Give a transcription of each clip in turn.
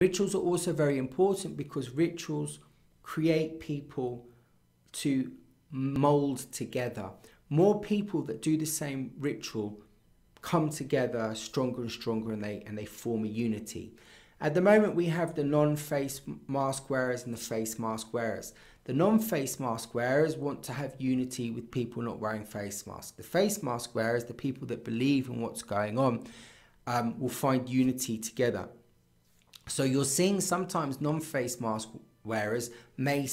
Rituals are also very important because rituals create people to mold together. More people that do the same ritual come together stronger and stronger and they and they form a unity. At the moment we have the non-face mask wearers and the face mask wearers. The non-face mask wearers want to have unity with people not wearing face masks. The face mask wearers, the people that believe in what's going on, um, will find unity together. So you're seeing sometimes non-face mask wearers may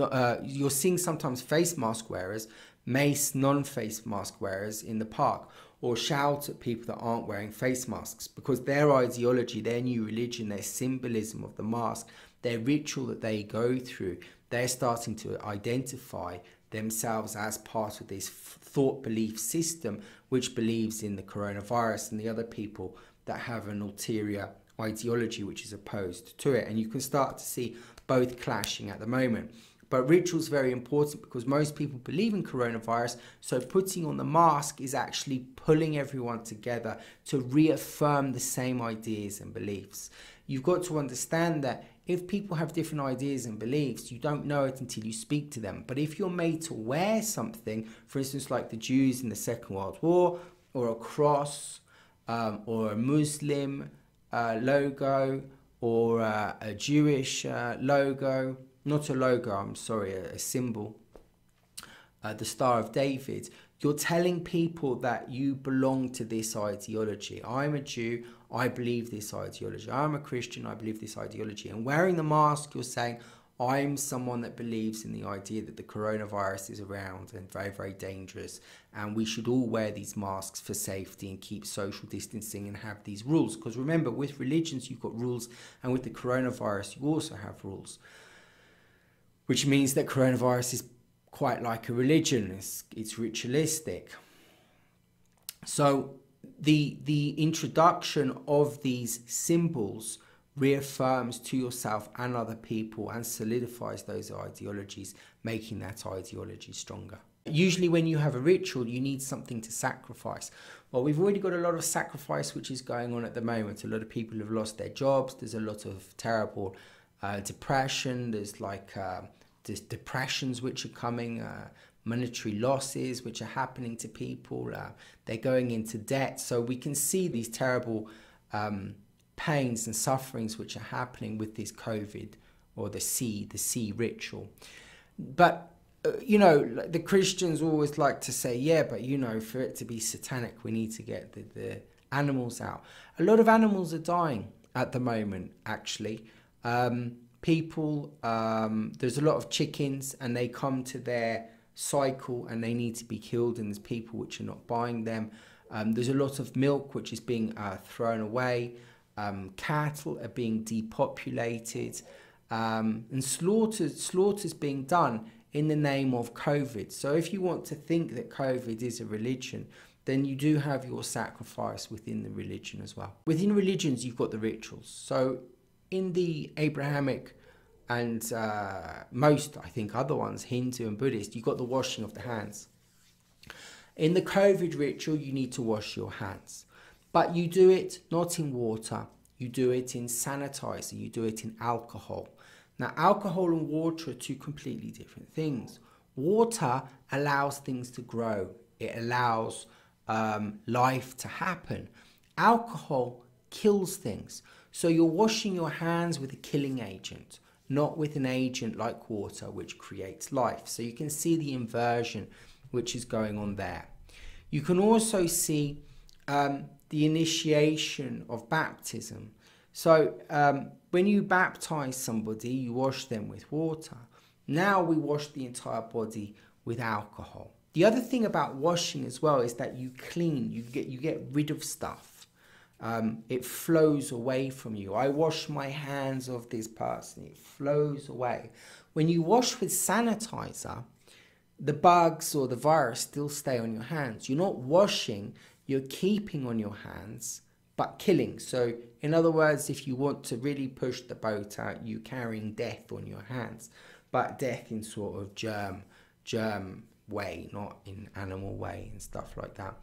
uh, you're seeing sometimes face mask wearers mace non-face mask wearers in the park or shout at people that aren't wearing face masks because their ideology, their new religion, their symbolism of the mask, their ritual that they go through, they're starting to identify themselves as part of this thought belief system which believes in the coronavirus and the other people that have an ulterior ideology which is opposed to it. And you can start to see both clashing at the moment. But ritual is very important because most people believe in coronavirus. So putting on the mask is actually pulling everyone together to reaffirm the same ideas and beliefs. You've got to understand that if people have different ideas and beliefs, you don't know it until you speak to them. But if you're made to wear something, for instance, like the Jews in the Second World War, or a cross, um, or a Muslim uh, logo, or uh, a Jewish uh, logo, not a logo, I'm sorry, a, a symbol, uh, the Star of David, you're telling people that you belong to this ideology. I'm a Jew, I believe this ideology. I'm a Christian, I believe this ideology. And wearing the mask, you're saying, I'm someone that believes in the idea that the coronavirus is around and very, very dangerous. And we should all wear these masks for safety and keep social distancing and have these rules. Because remember, with religions, you've got rules, and with the coronavirus, you also have rules which means that coronavirus is quite like a religion. It's, it's ritualistic. So the the introduction of these symbols reaffirms to yourself and other people and solidifies those ideologies, making that ideology stronger. Usually, when you have a ritual, you need something to sacrifice. Well, we've already got a lot of sacrifice which is going on at the moment. A lot of people have lost their jobs. There's a lot of terrible uh, depression. There's like uh, there's depressions which are coming, uh, monetary losses which are happening to people. Uh, they're going into debt. So we can see these terrible um, pains and sufferings which are happening with this COVID or the C, the C ritual. But uh, you know, the Christians always like to say, yeah, but you know, for it to be satanic, we need to get the, the animals out. A lot of animals are dying at the moment, actually. Um, people, um, there's a lot of chickens and they come to their cycle and they need to be killed and there's people which are not buying them. Um, there's a lot of milk which is being uh, thrown away. Um, cattle are being depopulated um, and slaughter, slaughters being done in the name of COVID. So if you want to think that COVID is a religion, then you do have your sacrifice within the religion as well. Within religions, you've got the rituals. So in the Abrahamic and uh, most, I think, other ones, Hindu and Buddhist, you've got the washing of the hands. In the COVID ritual, you need to wash your hands, but you do it not in water, you do it in sanitizer, you do it in alcohol. Now, alcohol and water are two completely different things. Water allows things to grow, it allows um, life to happen. Alcohol kills things. So you're washing your hands with a killing agent, not with an agent like water, which creates life. So you can see the inversion which is going on there. You can also see um, the initiation of baptism. So um, when you baptize somebody, you wash them with water. Now we wash the entire body with alcohol. The other thing about washing as well is that you clean, you get, you get rid of stuff um, it flows away from you. I wash my hands of this person, it flows away. When you wash with sanitizer, the bugs or the virus still stay on your hands. You're not washing, you're keeping on your hands, but killing. So, in other words, if you want to really push the boat out, you're carrying death on your hands, but death in sort of germ, germ way, not in animal way and stuff like that.